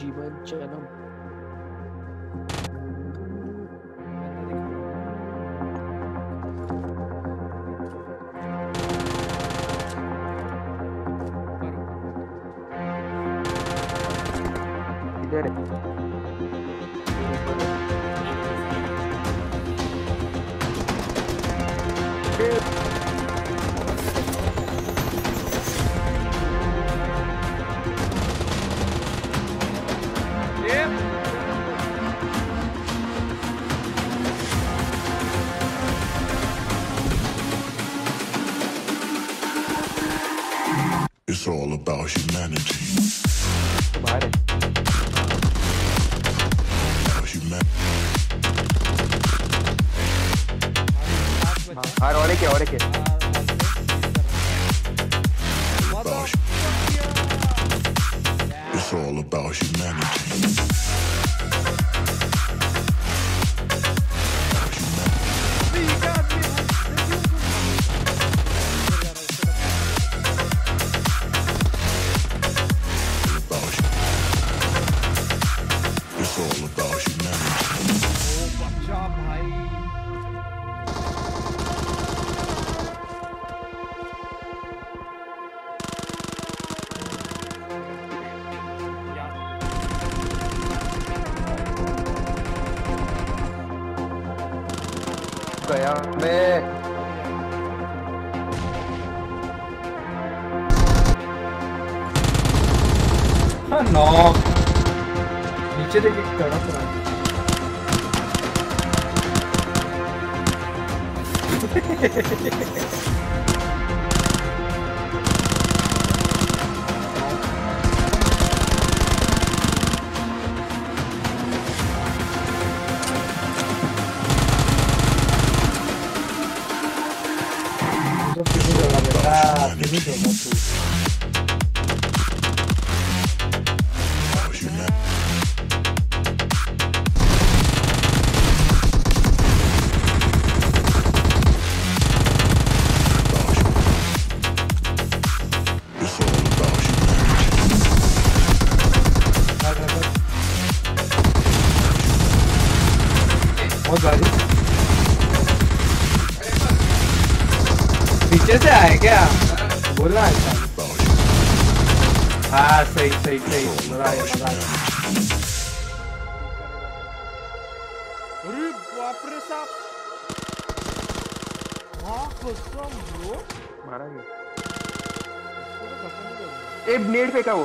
जीवन जन्म। इधर है। It's all about humanity. बाहर है About human- हाँ और एक है और एक है about hu- It's all about humanity. やめ。えあんの道で結構なくない Hehehehe video nasıl? Bitti de gel. क्या है हाँ सही सही सही मज़ा आया मज़ा आया अरे बाप रे साहब। हाँ कसम ब्रो मारा गया। ही। ए नेट फेंका वो।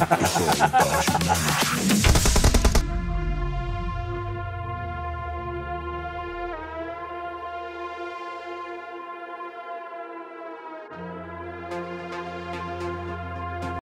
Before you bash management.